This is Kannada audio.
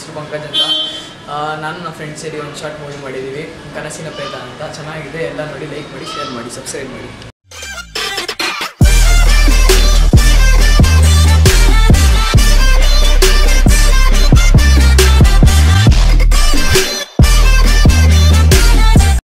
ಹೆಸರು ಪಂಕಜ್ ಅಂತ ನಾನು ನನ್ನ ಫ್ರೆಂಡ್ಸ್ ಸೇರಿ ಒಂದು ಶಾರ್ಟ್ ಮೂವಿ ಮಾಡಿದ್ದೀವಿ ಕನಸಿನ ಪ್ರೇತ ಅಂತ. ಚೆನ್ನಾಗಿದೆ, ಎಲ್ಲ ನೋಡಿ ಲೈಕ್ ಮಾಡಿ ಶೇರ್ ಮಾಡಿ ಸಬ್ಸ್ಕ್ರೈಬ್ ಮಾಡಿ.